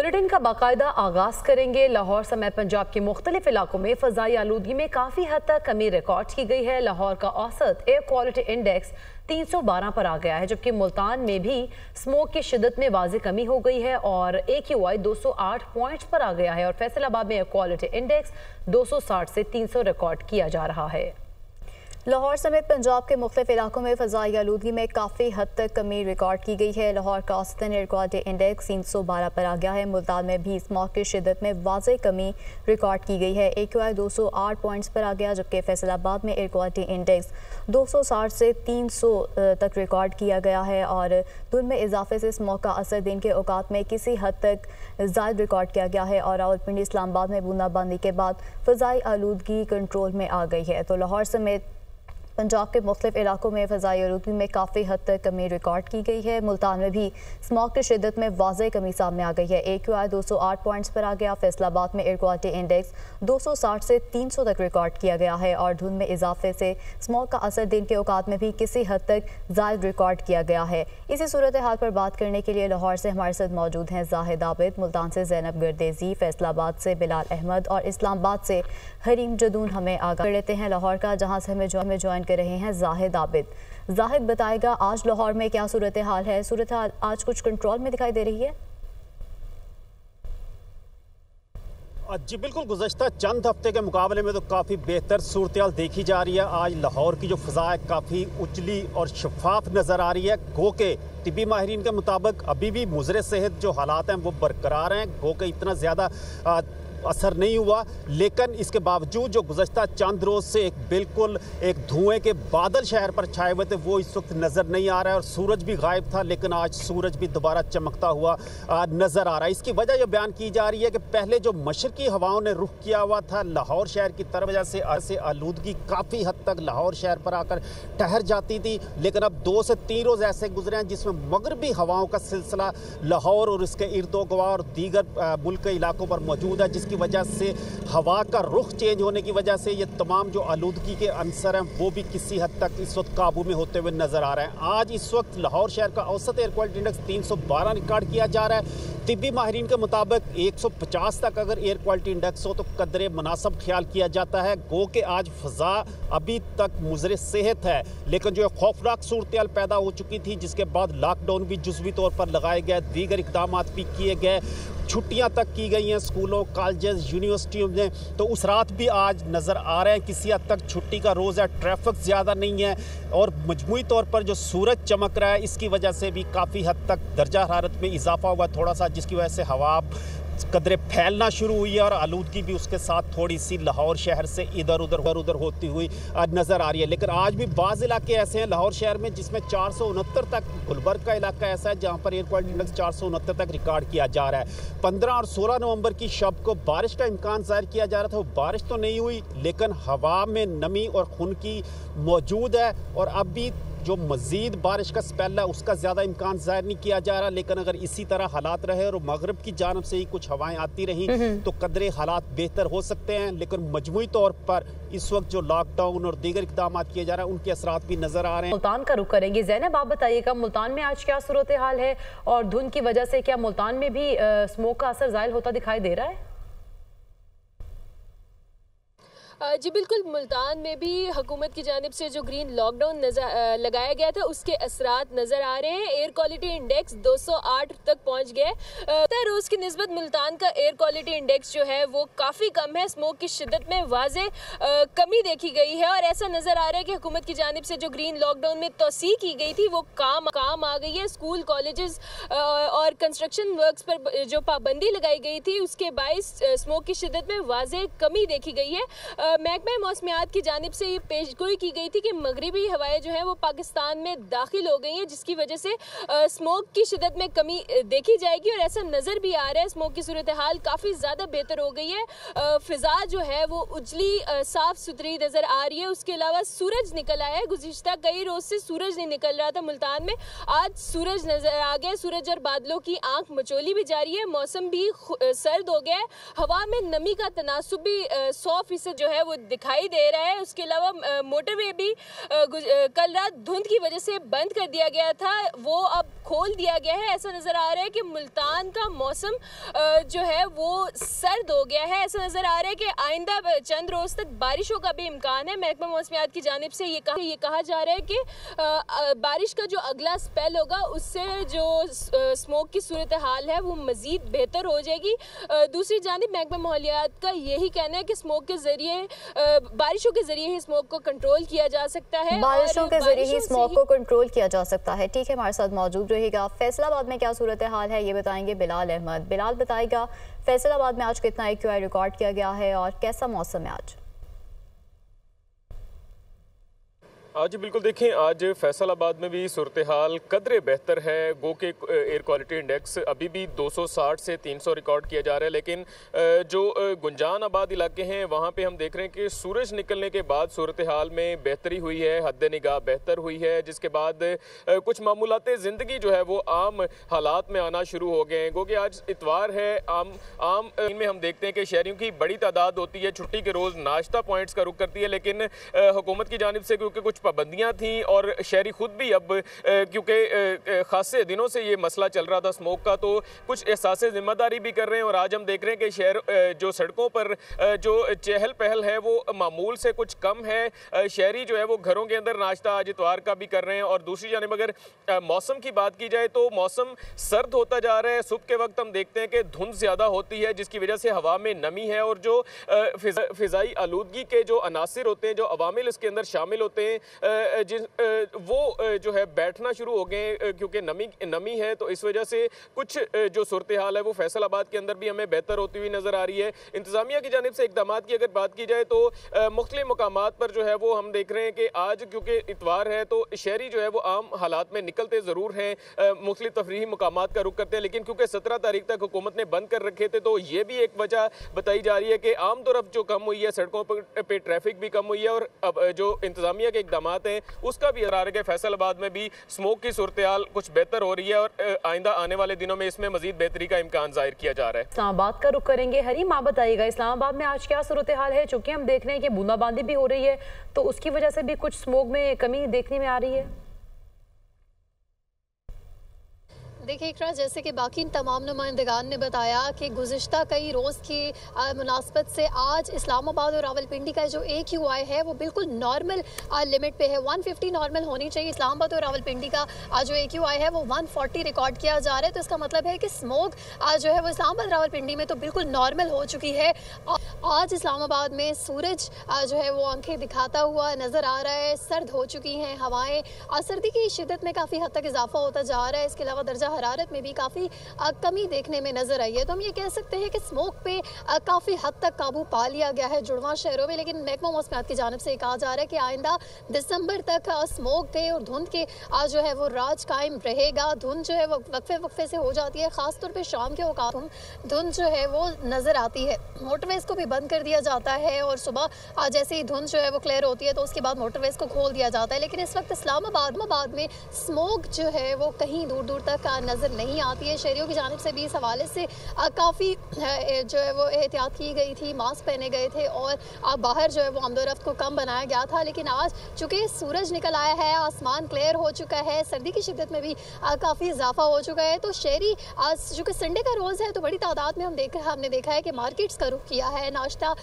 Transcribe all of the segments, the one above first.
Bulletin का बाकायदा आगाज़ करेंगे। लाहौर समेत पंजाब के मुख्तलिफ़ इलाकों में फजाई आलूदगी में काफ़ी हद तक कमी रिकॉर्ड की गई है। लाहौर का औसत एयर क्वालिटी इंडेक्स 312 पर आ गया है, जबकि मुल्तान में भी स्मोक की शिदत में वाज कमी हो गई है और ए क्यू आई दो पॉइंट्स पर आ गया है और फैसलाबाद में एयर क्वालिटी इंडेक्स 260 से 300 रिकॉर्ड किया जा रहा है। लाहौर समेत पंजाब के मुख्त इलाकों में फ़जाई आलूदगी में काफ़ी हद तक कमी रिकॉर्ड की गई है। लाहौर का औसतन एयर क्वालिटी इंडेक्स तीन सौ बारह पर आ गया है। मुल्तान में भी स्मॉक की शिदत में वाज कमी रिकॉर्ड की गई है। ए क्यू आई दो सौ आठ पॉइंट्स पर आ गया, जबकि फैसलाबाद में एयर क्वालिटी इंडेक्स दो सौ साठ से तीन सौ तक रिकॉर्ड किया गया है और धुंध में इजाफे से स्मॉक का असर दिन के अवकात में किसी हद तक जायद रिकॉर्ड किया गया है और रावलपिंडी इस्लामाबाद में बूंदाबांदी के बाद फ़जाई आलूगी कंट्रोल में आ गई है। तो लाहौर समेत पंजाब के मुख्तु इलाकों में फ़जाई आलूगी में काफ़ी हद तक कमी रिकॉर्ड की गई है। मुल्तान में भी स्मॉक की शिदत में वाज कमी सामने आ गई है। ए क्यू आई दो सौ आठ पॉइंट्स पर आ गया। फैसलाबाद में एयर क्वालिटी इंडेक्स दो सौ साठ से तीन सौ तक रिकॉर्ड किया गया है और धुंध में इजाफे से स्मॉक का असर दिन के अवकात में भी किसी हद तक जायद रिकॉर्ड किया गया है। इसी सूरत हाल पर बात करने के लिए लाहौर से हमारे साथ मौजूद हैं जाहिद आबिद, मुल्तान से जैनब गर्देजी, फैसलाबाद से बिलाल अहमद और इस्लामाबाद से हरीम जदून हमें आगा लेते हैं। लाहौर का, जहाँ से हमें जो हमें ज्वाइन कर रहे हैं जाहिद आबिद। जाहिद बताएगा, आज लाहौर में क्या सूरत हाल है? सूरत हाल आज कुछ कंट्रोल में दिखाई दे रही है। जी, बिल्कुल गुजशत, चंद हफ़्ते के मुकाबले में तो काफ़ी बेहतर सूरत देखी जा रही है। आज लाहौर की जो फ़ज़ा है काफ़ी उजली और शफाफ नज़र आ रही है। गो के तिबी माहरीन के मुताबिक अभी भी मुजर सेहत जो हालात हैं वो बरकरार हैं। गो के इतना ज़्यादा असर नहीं हुआ, लेकिन इसके बावजूद जो गुजशत चंद रोज़ से एक बिल्कुल एक धुएँ के बादल शहर पर छाए हुए थे, वो इस वक्त नज़र नहीं आ रहा है और सूरज भी गायब था, लेकिन आज सूरज भी दोबारा चमकता हुआ नज़र आ रहा है। इसकी वजह यह बयान की जा रही है कि पहले जो मशरकी हवाओं ने रुख किया हुआ था, लाहौर शहर की तरफ़ से ऐसे आलूदगी काफ़ी हद तक लाहौर शहर पर आकर ठहर जाती थी, लेकिन अब दो से तीन रोज़ ऐसे गुजरे हैं जिसमें मगरबी हवाओं का सिलसिला लाहौर और इसके इर्द गवा और दीगर मुल्क के इलाकों पर मौजूद है, जिसकी वजह से हवा का रुख चेंज होने की वजह से ये तमाम जो आलूदगी के अंसर हैं, वो भी किसी हद तक इस वक्त काबू में होते हुए नज़र आ रहे हैं। आज इस वक्त लाहौर शहर का औसत एयर क्वालिटी इंडेक्स तीन सौ बारह रिकॉर्ड किया जा रहा है। तिबी माहरीन के मुताबिक 150 तक अगर एयर क्वालिटी इंडेक्स हो तो कदरे मुनासब ख्याल किया जाता है। गो के आज फ़ज़ा अभी तक मुजर सेहत है, लेकिन जो खौफनाक सूरत पैदा हो चुकी थी, जिसके बाद लॉकडाउन भी जुजवी तौर पर लगाए गए, दीगर इकदाम भी किए गए छुट्टियाँ तक की गई हैं स्कूलों कॉलेज यूनिवर्सिटियों में। तो उस रात भी आज नज़र आ रहे हैं, किसी हद तक छुट्टी का रोज़ है, ट्रैफ़िक ज़्यादा नहीं है और मजमू तौर पर जो सूरज चमक रहा है, इसकी वजह से भी काफ़ी हद तक दर्जा हरारत में इजाफा हुआ थोड़ा सा जिसकी वजह से हवा कदरे फैलना शुरू हुई है और आलूदगी भी उसके साथ थोड़ी सी लाहौर शहर से इधर उधर उधर उधर होती हुई नज़र आ रही है। लेकिन आज भी बाज़ इलाके ऐसे हैं लाहौर शहर में जिसमें चार सौ उनहत्तर तक गुलबर्ग का इलाका ऐसा है, जहाँ पर एयर क्वालिटी इंडेक्स चार सौ उनहत्तर तक रिकॉर्ड किया जा रहा है। पंद्रह और सोलह नवंबर की शब को बारिश का इम्कान ज़ाहिर किया जा रहा था, वो बारिश तो नहीं हुई, लेकिन हवा में नमी और खून की मौजूद है और अब भी जो मजीद बारिश का स्पेल है उसका ज़्यादा इम्कान ज़ाहिर नहीं किया जा रहा लेकिन अगर इसी तरह हालात रहे और मगरब की जानब से ही कुछ हवाएँ आती रही हम्म, हम्म। तो कदरे हालात बेहतर हो सकते हैं लेकिन मजमू तौर पर इस वक्त जो लॉकडाउन और दीगर इकदाम किए जा रहे हैं उनके असरा भी नज़र आ रहे हैं। मुल्तान का रुख करेंगे। जैनब आप बताइएगा मुल्तान में आज क्या सूरत हाल है और धुंध की वजह से क्या मुल्तान में भी स्मोक का असर जायल होता दिखाई दे रहा है? जी बिल्कुल, मुल्तान में भी हुकूमत की जानब से जो ग्रीन लॉकडाउन नज़र लगाया गया था, उसके असरात नज़र आ रहे हैं। एयर क्वालिटी इंडेक्स 208 तक पहुँच गए। रोज़ की नस्बत मुल्तान का एयर क्वालिटी इंडेक्स जो है, वो काफ़ी कम है। स्मोक की शिदत में वाज कमी देखी गई है और ऐसा नज़र आ रहा है कि हुकूमत की जानब से जो ग्रीन लॉकडाउन में तोसी की गई थी, वो काम काम आ गई है। स्कूल कॉलेज और कंस्ट्रक्शन वर्क पर जो पाबंदी लगाई गई थी, उसके बायस स्मोक की शिदत में वाज कमी देखी गई है। महकमा मौसमियात की जानब से ये पेशगोई की गई थी कि मगरबी हवाएँ जो हैं वो पाकिस्तान में दाखिल हो गई हैं, जिसकी वजह से स्मोक की शिदत में कमी देखी जाएगी और ऐसा नज़र भी आ रहा है। स्मोक की सूरत हाल काफ़ी ज़्यादा बेहतर हो गई है। फ़िज़ा जो है वो उजली साफ़ सुथरी नज़र आ रही है। उसके अलावा सूरज निकल आया है। गुजशत कई रोज़ से सूरज नहीं निकल रहा था मुल्तान में। आज सूरज नज़र आ गया सूरज और बादलों की आँख मचोली भी जारी है। मौसम भी सर्द हो गया है। हवा में नमी का तनासब भी सौ फ़ीसद जो है है, वो दिखाई दे रहा है। उसके अलावा मोटरवे भी कल रात धुंध की वजह से बंद कर दिया गया था। वो अब खोल दिया गया है। ऐसा नज़र आ रहा है कि मुल्तान का मौसम जो है, वो सर्द हो गया है। ऐसा नज़र आ रहा है कि आइंदा चंद रोज़ तक बारिशों का भी इम्कान है। महकमा मौसमियात की जानब से ये कहा ये कहा जा रहा है कि बारिश का जो अगला स्पेल होगा, उससे जो स्मोक की सूरत हाल है, वो मज़ीद बेहतर हो जाएगी। दूसरी जानब, महकमा माहौलियात का यही कहना है कि स्मोक के ज़रिए बारिशों के ज़रिए ही स्मोक को कंट्रोल किया जा सकता है बारिशों के ज़रिए ही स्मोक को कंट्रोल किया जा सकता है। ठीक है हमारे साथ मौजूद रहेगा फैसलाबाद में क्या सूरत हाल है ये बताएँगे बिलाल अहमद। बिलाल बताएगा फैसलाबाद में आज कितना एक रिकॉर्ड किया गया है और कैसा मौसम है आज? आज बिल्कुल देखें, आज फैसलाबाद में भी सूरत हाल कदरे बेहतर है। गो के एयर क्वालिटी इंडेक्स अभी भी 260 से 300 रिकॉर्ड किया जा रहा है, लेकिन जो गुंजान आबाद इलाके हैं, वहाँ पे हम देख रहे हैं कि सूरज निकलने के बाद सूरत हाल में बेहतरी हुई है हद निगाह बेहतर हुई है, जिसके बाद कुछ मामूलत ज़िंदगी जो है वो आम हालात में आना शुरू हो गए हैं। गो आज इतवार है, आम आम इनमें हम देखते हैं कि शहरीों की बड़ी तादाद होती है, छुट्टी के रोज़ नाश्ता पॉइंट्स का रुख करती है, लेकिन हुकूमत की जानब से क्योंकि कुछ पाबंदियाँ थी और शहरी खुद भी अब क्योंकि खासे दिनों से ये मसला चल रहा था स्मोक का तो कुछ एहसास ज़िम्मेदारी भी कर रहे हैं और आज हम देख रहे हैं कि शहर जो सड़कों पर जो चहल पहल है वो मामूल से कुछ कम है। शहरी जो है वो घरों के अंदर नाश्ता, आज इतवार का भी कर रहे हैं और दूसरी जानब अगर मौसम की बात की जाए तो मौसम सर्द होता जा रहा है। सुबह के वक्त हम देखते हैं कि धुंध ज़्यादा होती है, जिसकी वजह से हवा में नमी है और जो फ़िज़ाई आलूदगी के जो अनासर होते हैं, जो अवामिल इसके अंदर शामिल होते हैं जिस वो जो है बैठना शुरू हो गए क्योंकि नमी नमी है तो इस वजह से कुछ जो सूरत हाल है, वो फैसलाबाद के अंदर भी हमें बेहतर होती हुई नज़र आ रही है। इंतज़ामिया की जानब से इकदाम की अगर बात की जाए तो मुख्तलि मकाम पर जो है वो हम देख रहे हैं कि आज क्योंकि इतवार है तो शहरी जो है वो आम हालात में निकलते ज़रूर हैं मुख्तलि तफरी मकाम का रुख करते हैं, लेकिन क्योंकि सत्रह तारीख तक हुकूमत ने बंद कर रखे थे तो ये भी एक वजह बताई जा रही है कि आम तरफ़ जो कम हुई है, सड़कों पर ट्रैफ़िक भी कम हुई है और अब जो इंतज़ामिया के इकदाम हैं। उसका भी इजरार है फैसलाबाद में भी स्मोक की सूरत कुछ बेहतर हो रही है और आइंदा आने वाले दिनों में इसमें मजीद बेहतरी का इम्कान ज़ाहिर किया जा रहा है। इस्लामाबाद का रुख करेंगे। हरी, माँ बताइएगा, इस्लामाबाद में आज क्या सूरत हाल है? चूँकि हम देख रहे हैं कि बूंदाबांदी भी हो रही है तो उसकी वजह से भी कुछ स्मोक में कमी देखने में आ रही है। देखिए इकरा जैसे कि बाकी तमाम नुमाइंदगान ने बताया कि गुज्त कई रोज़ की मुनासबत से आज इस्लामाबाद और रावलपिंडी का जो ए क्यू आई है, वो बिल्कुल नॉर्मल लिमिट पे है। 150 नॉर्मल होनी चाहिए इस्लामाबाद और रावलपिंडी का जो ए क्यू आई है, वो 140 रिकॉर्ड किया जा रहा है। तो इसका मतलब है कि स्मोक जो है वो इस्लामाबाद, रावलपिंडी में तो बिल्कुल नॉर्मल हो चुकी है। आज इस्लामाबाद में सूरज जो है वो आँखें दिखाता हुआ नज़र आ रहा है, सर्द हो चुकी हैं हवाएँ। सर्दी की शिदत में काफ़ी हद तक इजाफा होता जा रहा है। इसके अलावा दर्जा हरारत में भी काफ़ी कमी देखने में नज़र आई है। तो हम ये कह सकते हैं कि स्मोक पे काफ़ी हद तक काबू पा लिया गया है जुड़वा शहरों में, लेकिन महकमा मौसमियात की जानब से कहा जा रहा है कि आइंदा दिसंबर तक स्मोक के और धुंध के आज जो है वो राज कायम रहेगा। धुंध जो है वो वक्फे वक्फे से हो जाती है, ख़ासतौर पर शाम के औकात धुंध जो है वो नज़र आती है। मोटरवेज़ को भी बंद कर दिया जाता है और सुबह जैसे ही धुंध जो है वो क्लियर होती है तो उसके बाद मोटरवेज़ को खोल दिया जाता है। लेकिन इस वक्त इस्लामाबाद में स्मोक जो है वो कहीं दूर दूर तक नज़र नहीं आती है। शहरीों की जानब से भी इस हवाले से काफ़ी जो है वो एहतियात की गई थी मास्क पहने गए थे और अब बाहर जो है वो आमदोरफ्त को कम बनाया गया था। लेकिन आज चूँकि सूरज निकल आया है आसमान क्लियर हो चुका है सर्दी की शिद्दत में भी काफ़ी इजाफा हो चुका है तो शहरी आज चूँकि संडे का रोज़ है तो बड़ी तादाद में हम देख हमने देखा है कि मार्केट्स का रुख किया है नाश्ता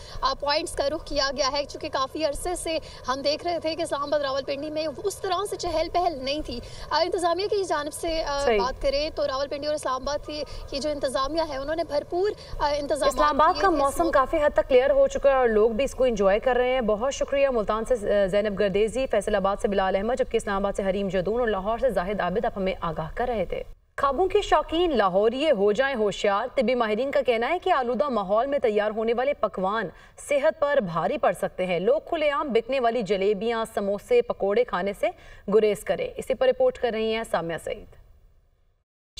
पॉइंट्स का रुख किया गया है। चूँकि काफ़ी अरसे से हम देख रहे थे कि इस्लामाबाद रावलपिंडी में उस तरह से चहल पहल नहीं थी। इंतज़ामिया की जानब से बात करें तो रावलपिंडी और इस्लामाबाद की जो इंतजामिया है उन्होंने भरपूर इंतज़ाम इस्लामाबाद का मौसम काफ़ी हद तक क्लियर हो चुका है और लोग भी इसको इंजॉय कर रहे हैं। बहुत शुक्रिया मुल्तान से जैनब गर्देजी फैसलाबाद से बिलाल अहमद जबकि इस्लामाबाद से हरीम जदून और लाहौर से जाहिद आबिद आप हमें आगाह कर रहे थे। खाबों के शौकीन लाहौरिये हो जाएँ होशियार। तिबी माहरीन का कहना है कि आलूदा माहौल में तैयार होने वाले पकवान सेहत पर भारी पड़ सकते हैं। लोग खुलेआम बिकने वाली जलेबियाँ समोसे पकोड़े खाने से गुरेज करें। इसी पर रिपोर्ट कर रही हैं सामिया सईद।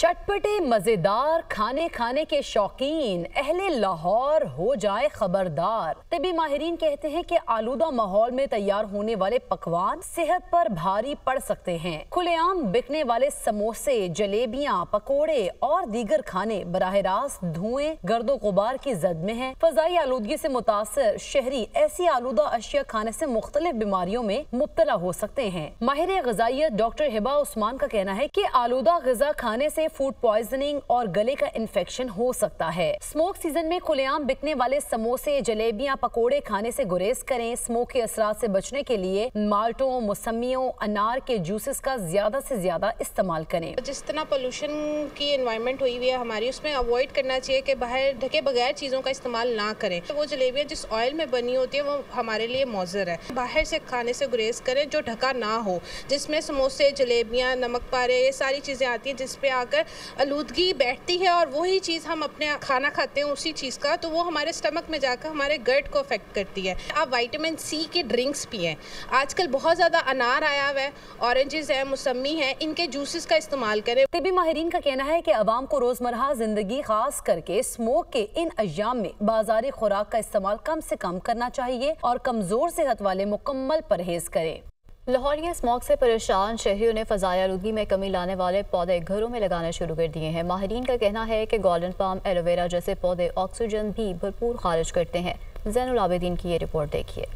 चटपटे, मज़ेदार, खाने खाने के शौकीन, अहले लाहौर हो जाए खबरदार। तभी माहिरीन कहते हैं कि आलूदा माहौल में तैयार होने वाले पकवान सेहत पर भारी पड़ सकते हैं। खुलेआम बिकने वाले समोसे, जलेबियाँ, पकोड़े और दीगर खाने बराह रास्त धुएँ, गर्दो गुबार की जद में है। फजाई आलूदगी से मुतासर शहरी ऐसी आलूदा अशिया खाने से मुख्तलिफ़ बीमारियों में मुबतला हो सकते हैं। माहिर गजाइत डॉक्टर हिबा उस्मान का कहना है की आलूदा गजा खाने से फ़ूड पॉइजनिंग और गले का इन्फेक्शन हो सकता है। स्मोक सीज़न में खुलेआम बिकने वाले समोसे, जलेबियाँ, पकोड़े खाने से गुरेज करें। स्मोक के असरा से बचने के लिए माल्टों मौसमियों अनार के जूसेस का ज़्यादा से ज़्यादा इस्तेमाल करें। जिस तरह पोल्यूशन की इन्वायरमेंट हुई हुई है हमारी, उसमें अवॉइड करना चाहिए कि बाहर ढके बगैर चीज़ों का इस्तेमाल ना करें। तो वो जलेबियाँ जिस ऑयल में बनी होती है, वो हमारे लिए मौजर है। बाहर से खाने से गुरेज करें जो ढका ना हो, जिसमें समोसे, जलेबियाँ, नमक पारे, ये सारी चीज़ें आती हैं जिसपे आकर आलूदगी बैठती है और वही चीज़ हम अपने खाना खाते हैं उसी चीज़ का तो वो हमारे स्टमक में जाकर हमारे गर्ट को अफेक्ट करती है। आप वाइटामिन सी के ड्रिंक्स पिए। आजकल बहुत ज़्यादा अनार आया हुआ है ऑरेंजेस है मौसमी है, इनके जूसेस का इस्तेमाल करें। तिबी माहरीन का कहना है कि आवाम को रोज़मर्रा ज़िंदगी खास करके स्मोक के इन अयाम में बाजारी खुराक का इस्तेमाल कम से कम करना चाहिए और कमज़ोर सेहत वाले मुकम्मल परहेज करें। लाहौरिया स्मॉग से परेशान शहरियों ने फजाया आलूगी में कमी लाने वाले पौधे घरों में लगाना शुरू कर दिए हैं। माहरीन का कहना है कि गोल्डन पाम, एलोवेरा जैसे पौधे ऑक्सीजन भी भरपूर खारिज करते हैं। जैन आबिदीन की ये रिपोर्ट देखिए।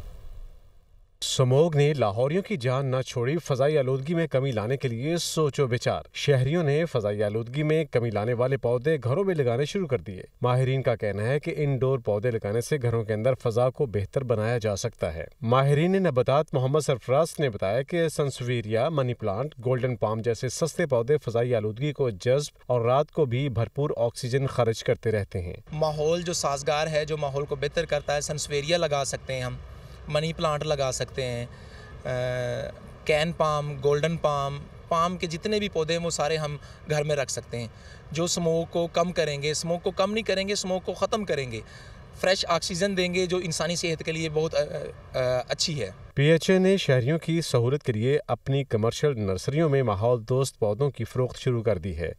समोग ने लाहौरियों की जान न छोड़ी फजाई आलूदगी में कमी लाने के लिए सोचो विचार। शहरियों ने फजाई आलूदगी में कमी लाने वाले पौधे घरों में लगाने शुरू कर दिए। माहरीन का कहना है कि इनडोर पौधे लगाने से घरों के अंदर फजा को बेहतर बनाया जा सकता है। माहरीन ने नबतात मोहम्मद सरफराज ने बताया कि sansevieria, money plant, golden palm जैसे सस्ते पौधे फजाई आलूदगी को जज्ब और रात को भी भरपूर ऑक्सीजन खर्च करते रहते हैं। माहौल जो साजगार है, जो माहौल को बेहतर करता है, सनसवेरिया लगा सकते हैं हम। मनी प्लांट लगा सकते हैं cane palm golden palm palm के जितने भी पौधे हैं वो सारे हम घर में रख सकते हैं। जो स्मोक को कम करेंगे स्मोक को कम नहीं करेंगे स्मोक को ख़त्म करेंगे। फ्रेश ऑक्सीजन देंगे जो इंसानी सेहत के लिए बहुत आ, आ, अच्छी है। पीएचए ने शहरियों की सहूलत के लिए अपनी कमर्शियल नर्सरियों में माहौल दोस्त पौधों की फरोख्त शुरू कर दी है।